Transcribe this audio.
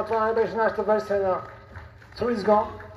Antoine Béjinage to Barcelona. So he's gone.